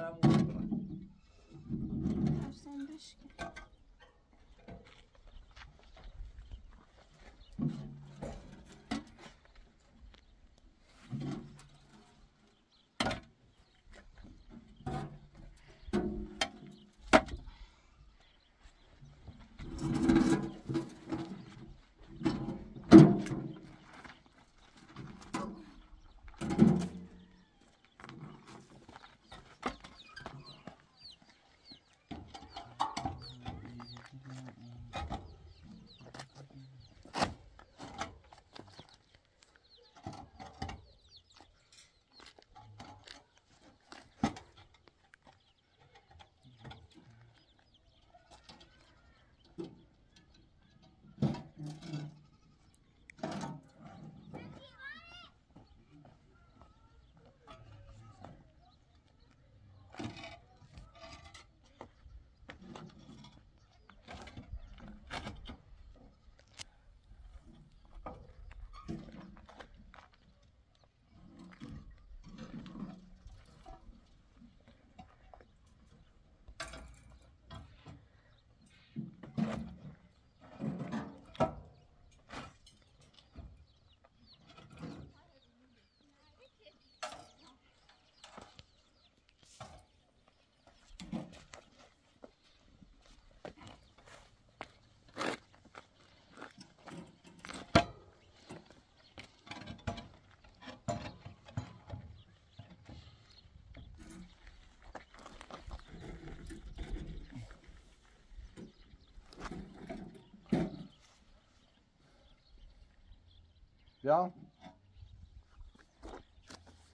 سرمون کنم 75 Ja.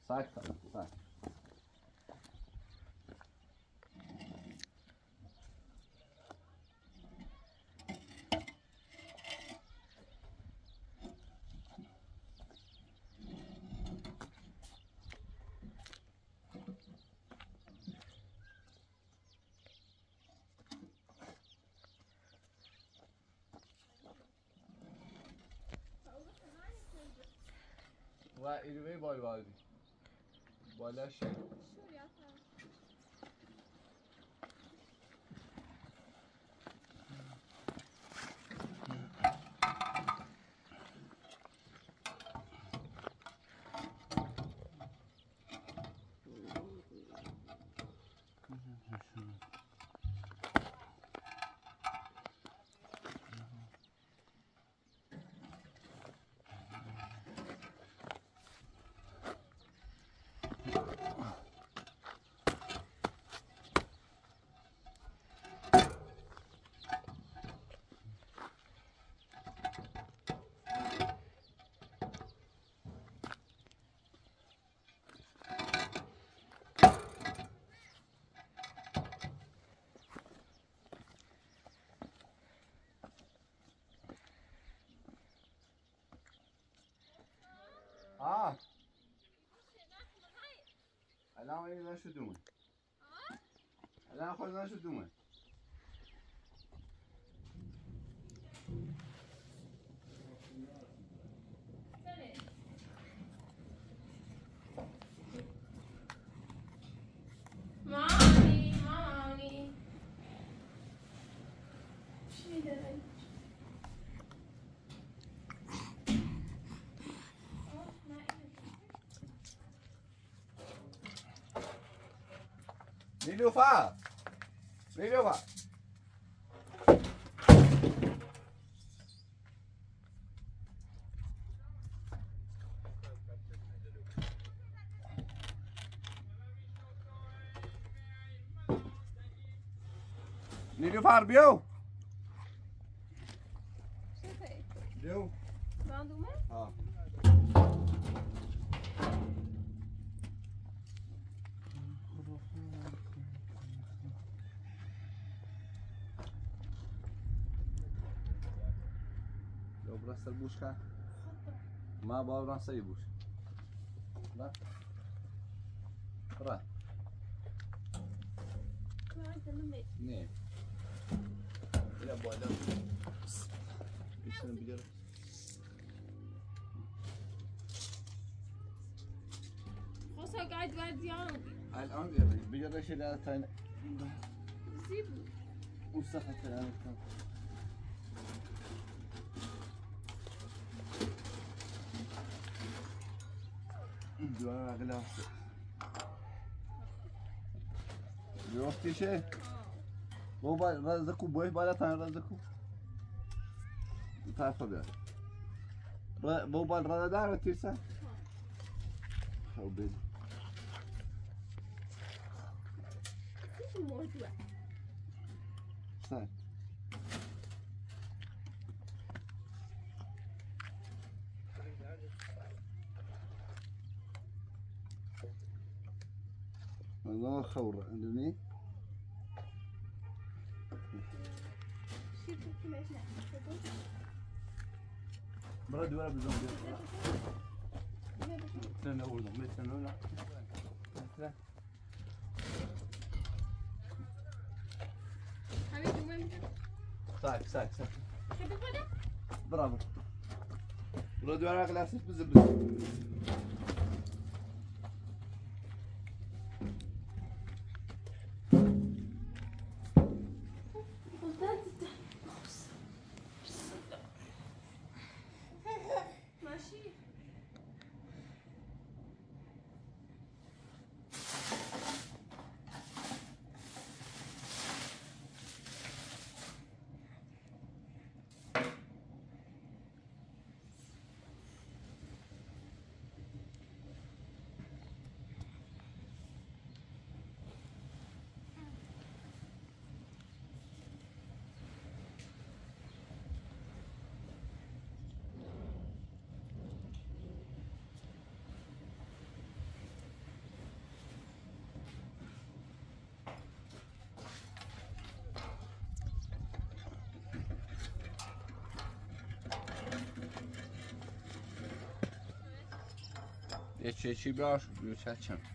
Sakta, sakta. و ایروی بال بالدی بالاش آه. الان این نشو دومه. الان خود نشو دومه. 没溜发，没溜发。Need vá. fire, Bill. برست البوش كان ما باب راس يبوش لا را کلاهی دلم نه بیا بالا بیشتر بیار خواست قاعد وردیان الان بیار بیار شده تا زیبو gidiyor ha klası. Yok bir şey. Vou fazer com boi, baratar, fazer com. Tá, Fabiano. Vou baratar da água, terça. Tchau, tá, beijo. Sai. الخوره عندني؟ برادو على بزون ديال تنا ولدهم ما تنا لا صاك صاك صاك برافو. بغا دوار على بزبز چه چی براش بیو چچم Hayır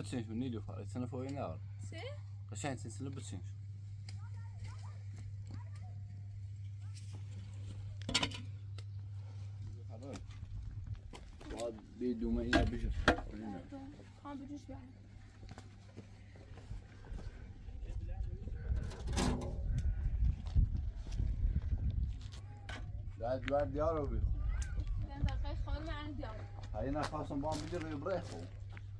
قشنگ بچینش من نیلوفر سنه فوقی نار Se? قشنگ سلسله بچینش. باید bir دومه اینه بشه Kan bir düş ver. شاید دوار دیار رو بیخون. Ben dakika خانم من دیام. هایی نخواستم با هم بگیر روی بره خون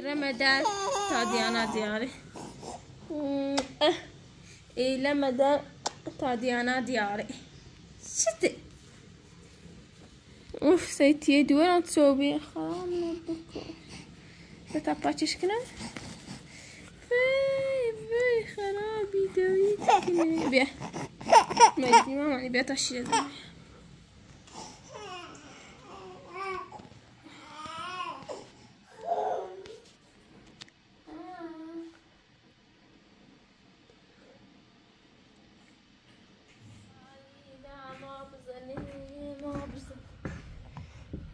لما دار تاع ديانا دياري اي لما دار تاع ديانا دياري شتي اوف سيت يدي ولا تصوبي خرام نبكو تتعطاتي شكلا باي باي خرابي دويتك بيه ما يدي ماما بيه تشيل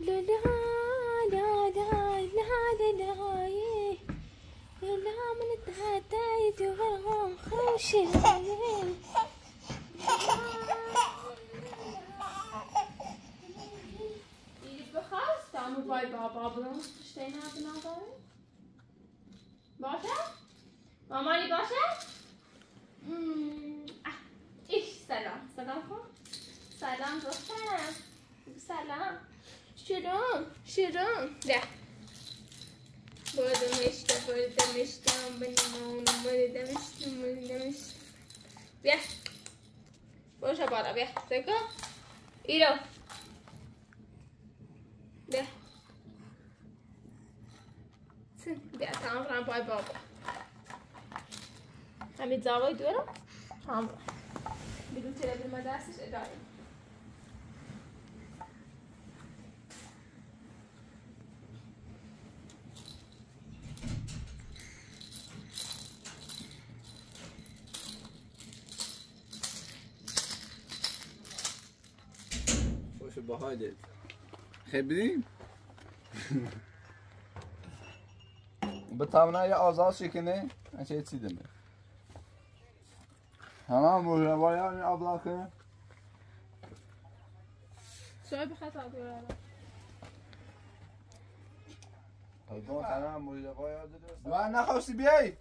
لا لا لا لا لا لا من تعتايد وراهم خوشي Samen bij Baba Brons te steen hebben nadat. Basha? Mama die Basha? Ah, ik salam. Salam voor? Salam voor Salam. کن سلام دخترم سلام شروع شروع ده Burada işte, burada işte, benim oğlum böyle demiştim, böyle demiştim. Gel. Boşa bana gel. Seko. İro. Gel. Sen gel tamam ben bay baba. همین دعوای دورم هم بدون تلفن ما دستش اداره خوش باهای دید. خیلی بدیم به تمنای آزاد شکنه چه چی دمه همه مهربایان این ابلاغ کنه شاید بخطا دوره دو تنها مهربایان داره. و نخواستی بیای؟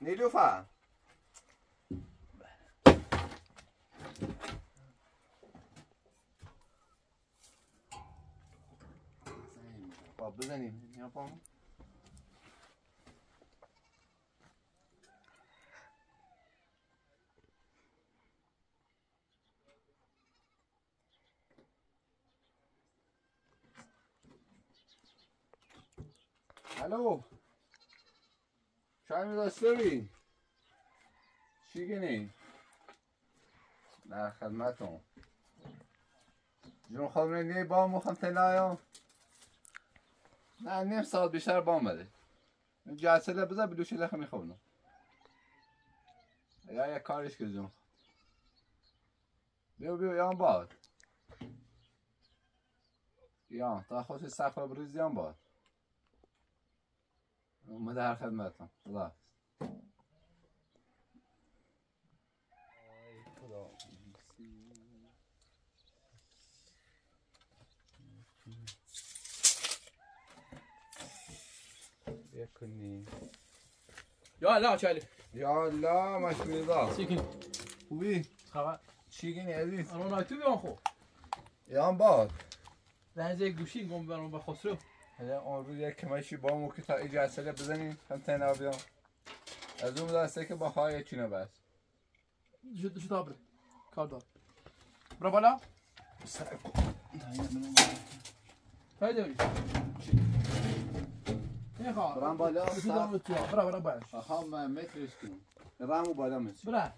Ne devo fare? Hello. چای میداشتوی چی گنی؟ در خدمتون جون خود میدی؟ با مخم تنایا نه نیم ساعت بیشتر بام بده. جلسه بذار بلوشی لخه می‌خونم یا یک کارش که جون. بیو بیو یان باد. یا تا خوش صفحه بروز یان باد. اومده هر خدمتم خدا کنی یا الله چالی یا الله مشکلی دا چیکن خوبی؟ خبر؟ چی گینی عزیز؟ انا نایتو بیان خو یا باد لحظه گوشی گم برام به خسرو حالا اون روز یک کمشی با مو که تا ایجا اصلا بزنیم هم تنها بیام. از اون دسته که با خواهی چینه بس شو شو تابر کار دار. برا بالا. هاي این خواه برام بالا دار برا برا باش آها من مترش کن رامو بالا مسی برا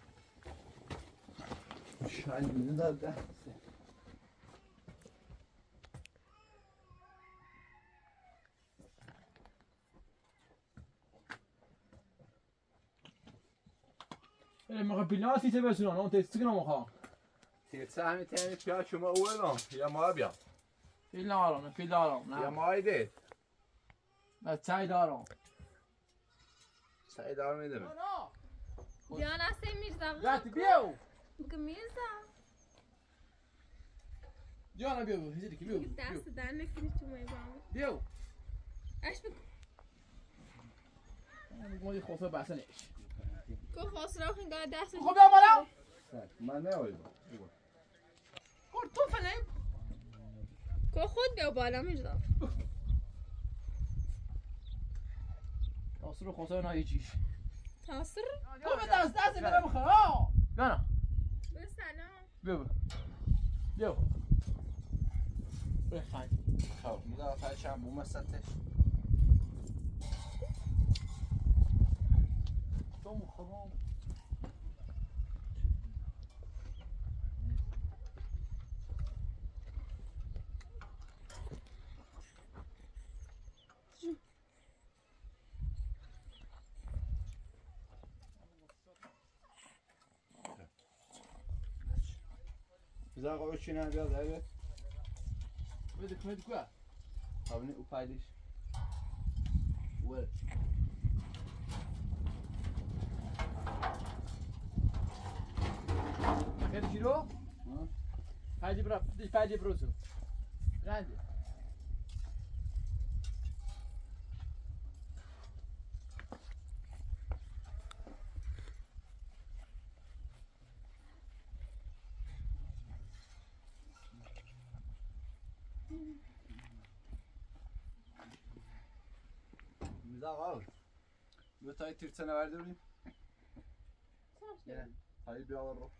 شاید بیدن داد ما قبلنا سيتي بسنون انت تسكن مخا تیرسه همین تنی پیا شما اوه یا ما بیا في دارم في دارم یا نعم ما ایده بس تاي دارم. سعی دار میده دیان هستی میرزا. لا تبيو بگو میرزا. جانا بيو هزيك بيو بيو دست در نکنی تو مای بامو بيو اش بگو. ما دي خوفه بحث ليش که خسرو خنگاه دست خب يا مالا من نه اوی قول تو فنم که خود بیا بالا میرزا اصرو خوفه نه يجيش تاثر تو به دست دست برم خرا نه به سلام. بيو بيو بخاي خب kom gewoon. We zagen ooit je naar beeld hebben. Weet met qua? Gaan. Per giro? Fai di brutto. Fai di brutto. Grande. Güzel var. Lütfen tirtene verdi mi? Gene. Hayır bir alır o.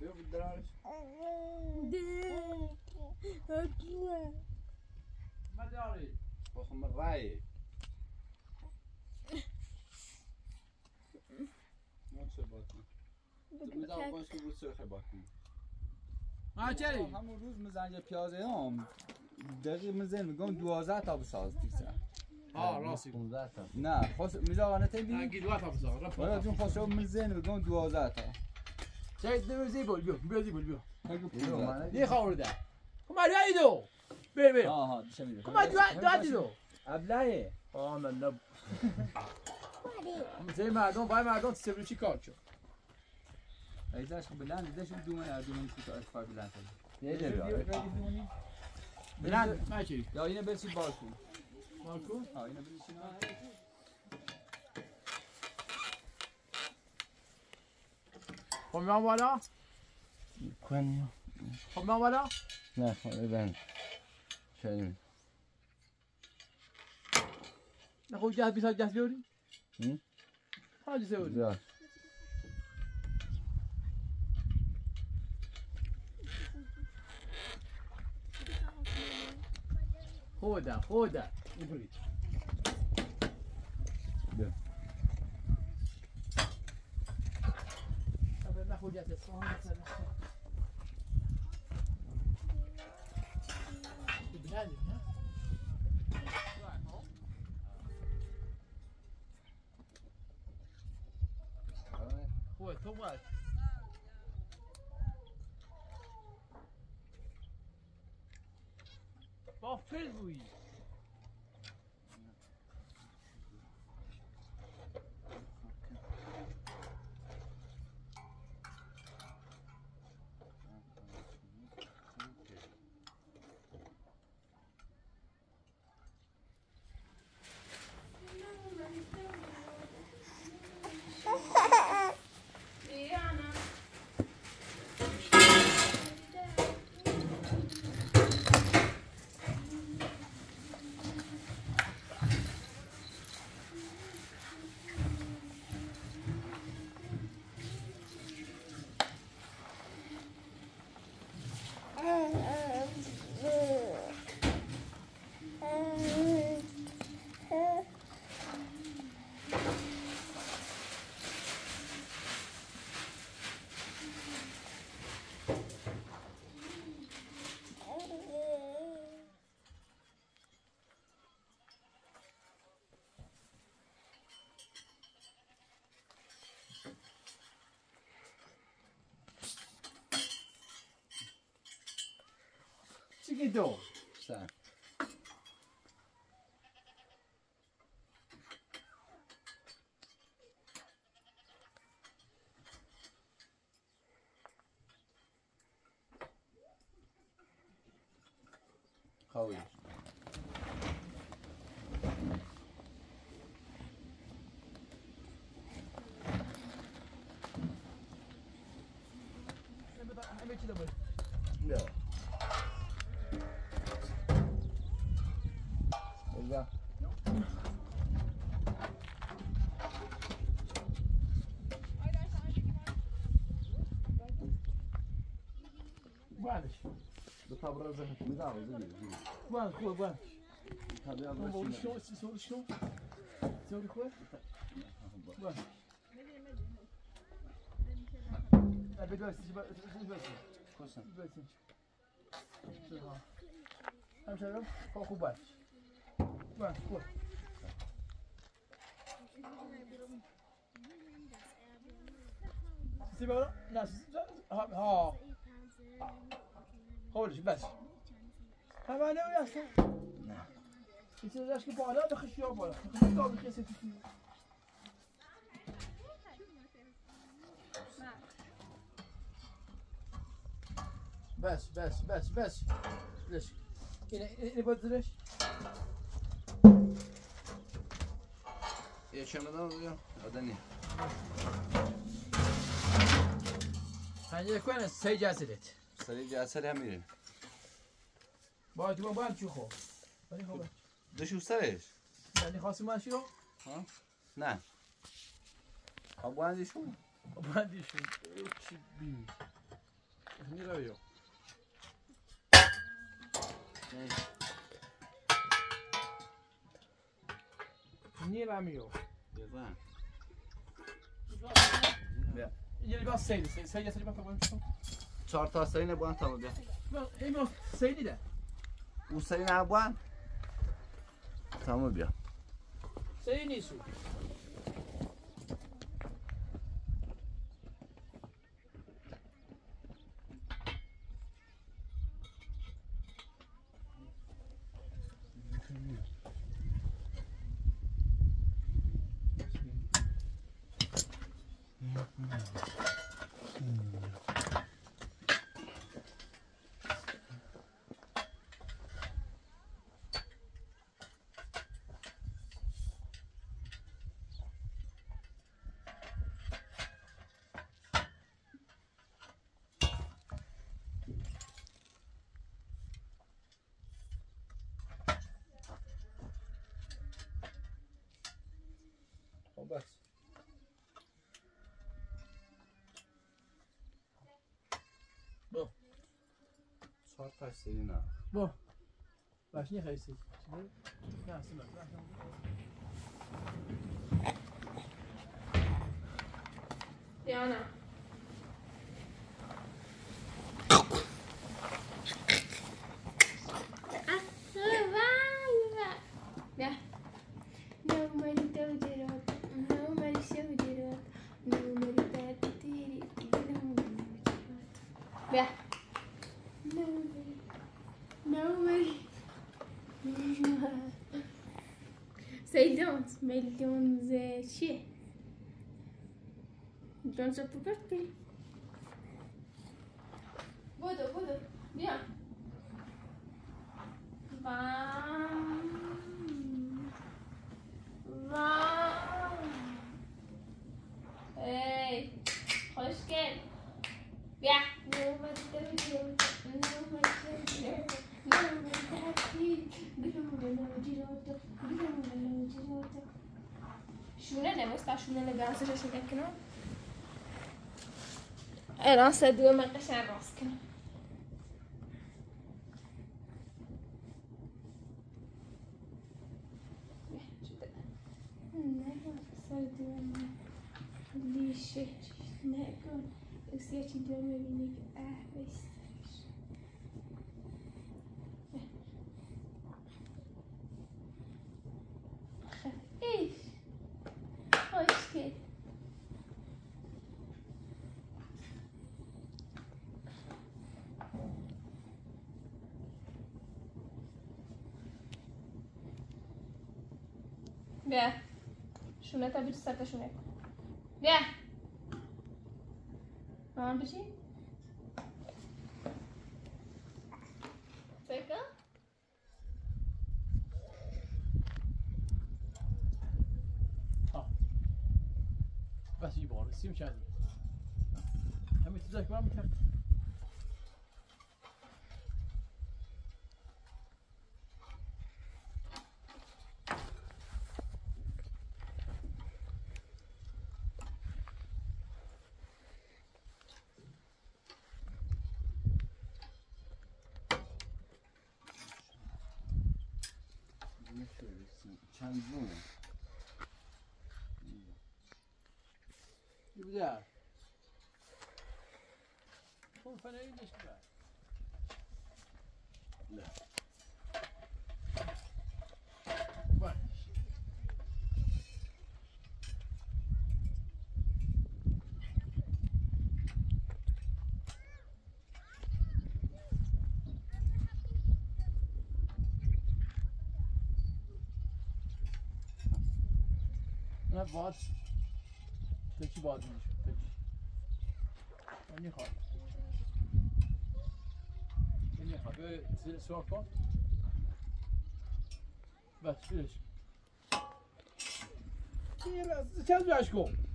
dirarış. ما داري sırka bakın. ما چری همون روز مزنج پیازه هم دقیق مزن میگم دوازده تا بساز دیسه ها راسي 15 تا. نه خواست میزا آنه تیدی اكيد واقف بصغر ولی جون خواست مزن میگم دوازده تا 15 bana دي خاور ده كم على ايدو بير بير ها ها دیشه میده كم على دو دو ابلایه اه من نب زي مردم باي مردم تسيبلو چی کار شو ایزاش بلند ایزاش دومه یا دومه تو اتفاق بلند Ne diyor? بلند چی یا اینه برسی بالکن مارکو ها اینه برسی خب میام بالا Kwen خب میام بالا Ne, ben. Şey نه خب جهاز بیسا جهاز بیاری Hı? حاجی سوری Güzel. خوده kuracak ya What mesela. Güzel değil mi? Boy, 찌개도. 자. 가위 해치다 버 بعدش Do tabra zahmet mi daha hızlı gidiyor. بعد خوبه بعد Tabii ما abla بقول şimdi. شلون تسوي شلون تسوي خوبه بعد ابي بس بس Koşun. بس هم شرب فوق بعد بعد خوب سيبها ولا ناس ها خولش بس هم انا وياك يصير اشكي بالا بخش يا بالا. خش يا بخش بس بس بس بس. ليش هنا هنا بدرش Yaşamadan oluyor. O da ne? خلينا كوين سي جاسلت سری جا سری هم میره با اکی با با هم چی خواه دو سرش؟ یعنی خواستی من رو؟ نه. خب خواه با هندی شو خواه با هندی شو Yeah. Yeah, you gotta say this. Say yes, you gotta say this. چهار تا سین بوان تا بیا men sälj det. او بس برو. چهار تا سین نه Bo. Właśnie hejsy. Ja, syna. Diana. don't. Men don't eh, چیه؟ Don't stop procrastinating. راس ادوي ما يقش على راسك. ليش ناكل وسيتي دوما منك آه بس شونه تا بیت سر شونه. بیا. مامان بشی سکا بس یه بار کردیم. همین تو زک برم Bom. Güzel. Konfereye geçtiler. Ne? باد تکی باد میشه تکی. من نمی‌خواد نمی‌خواد به سوار کن. بس بیرش چند بیاش کن؟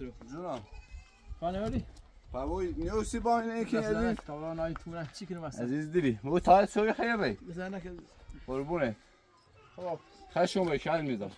خسرو جونم. خانه بابوی نیوسی با این یکی مثلا عزیز کاملا نای تو چی کنه مثلا عزیز دیدی. بابا تا سوی خیلی بی مثلا که قربونه. خب. خشم به کل میدم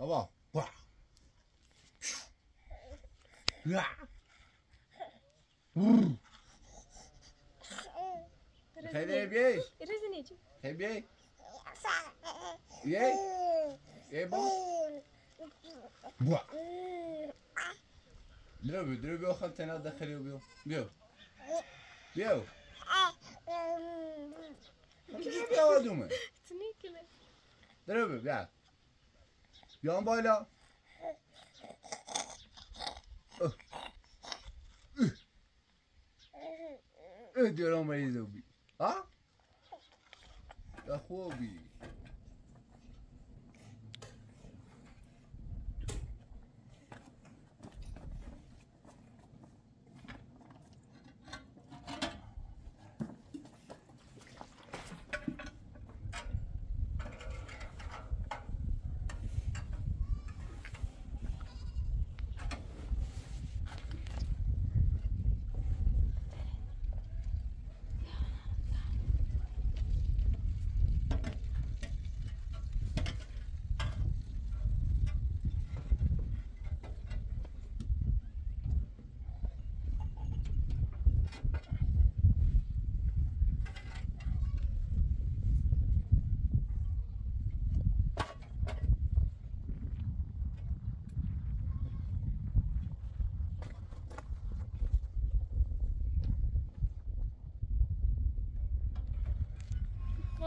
بابا واه. یا. خیلی بیای خیلی بیای بیای بیای با بوا درو بیو درو بیو خال تنها داخلی بیو بیو بیو درو بیو آدومه درو بیو بیا بیام بالا اه. اه. اه دیرم مریضو بی ها خوبی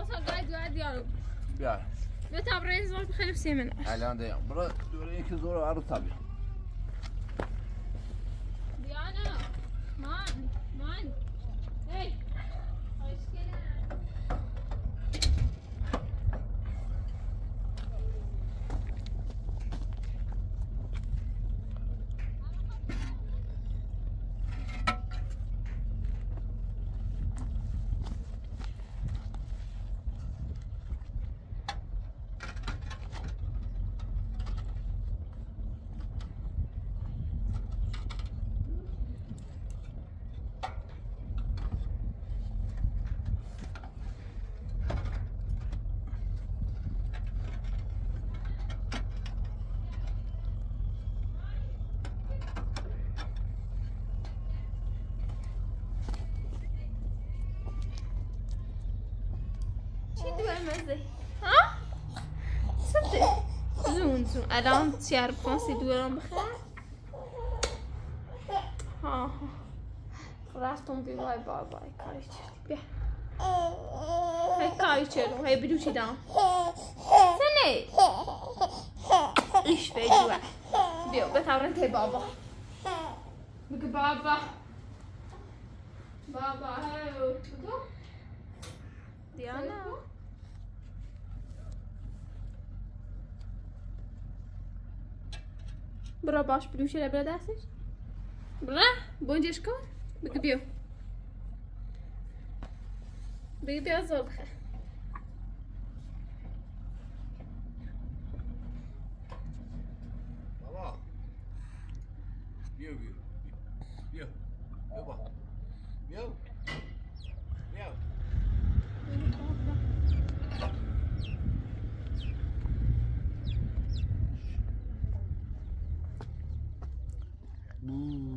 وصل قاعد قاعد يا بیا. بتابرين زول بخلف سيمن الان دیام برو دوره یکی زور رو تابی مزه ها صدق زون زون الان چهار پانسی دورم بخیر ها رفتم بی بای بای بای کاری چردی بیا هی کاری چردم هی بدو چی دام سنه ایش به جوه بیا بتورن تی بابا بگه بابا بابا هی بگو دیانا برا باش بلوشه لبرا دستش برا بونجش کن بگو بیو Mm.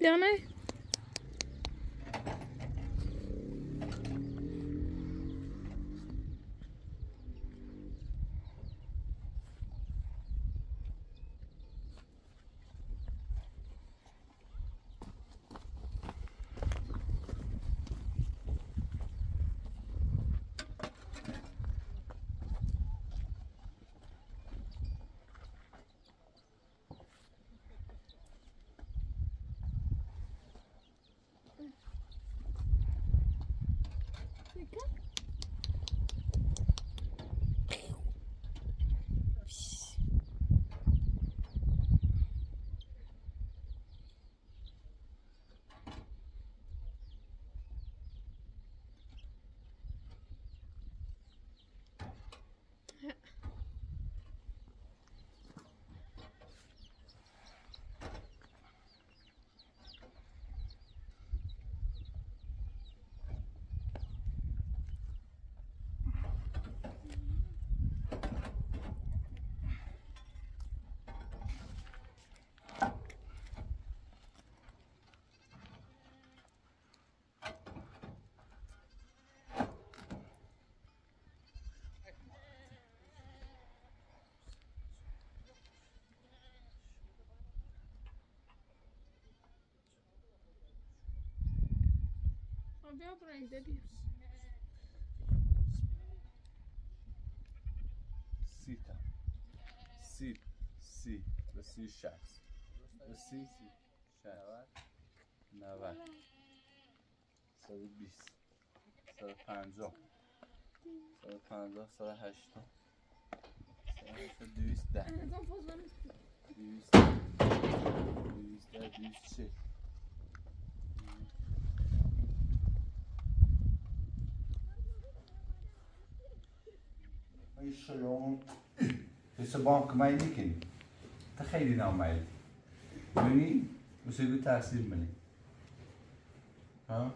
down there? Bia pra Deus. سی تا سی سی و سی شست و سی شست نود صد بیست صد پنجاه صد پنجاه صد و هشتاد صد و هشتاد دویست ده Então, fazendo. دویست دویست ده دویست چه شلون حس بانك ما يمكن تخيلي نوم معي مني وسيبي تأثير مني ها مم.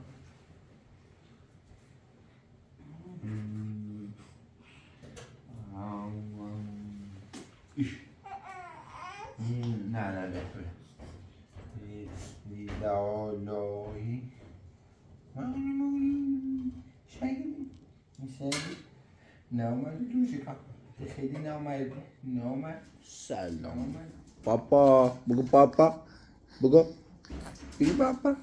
normal du j'ai normal normal. Salam papa. Buku papa. Buku ini papa.